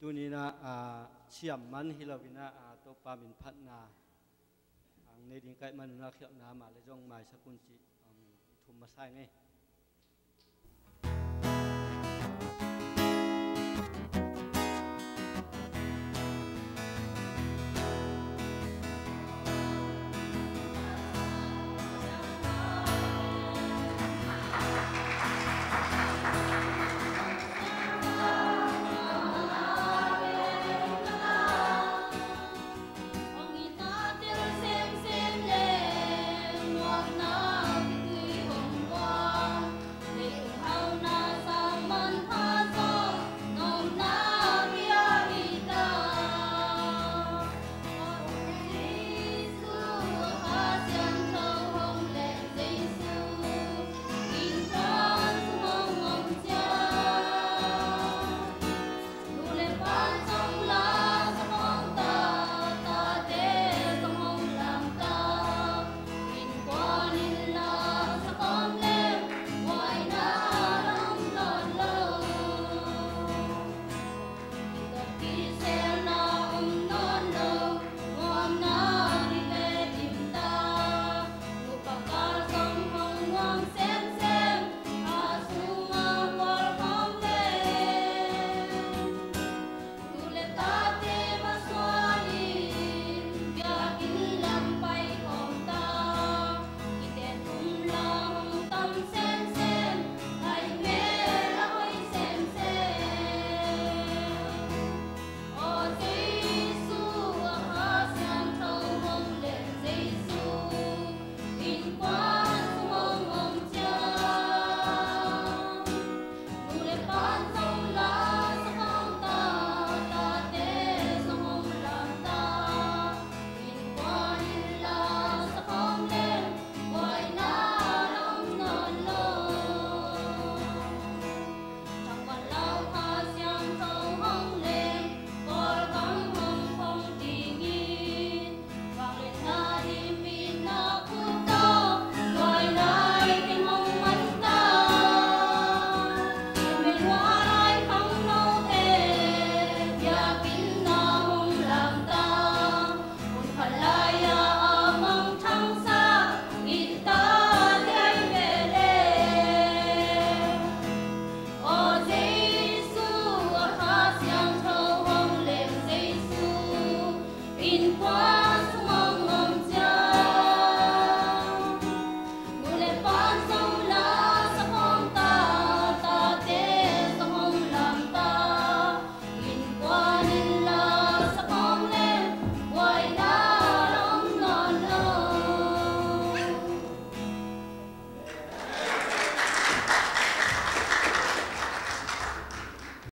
ตันี้นะอาเชี่ยมมันฮิลาวินะตัวปามินพัฒนาอังในดินใกล้มันนะเขียวน้ำมาเลยจงหมายสกุลจิทุมมาใช่ไง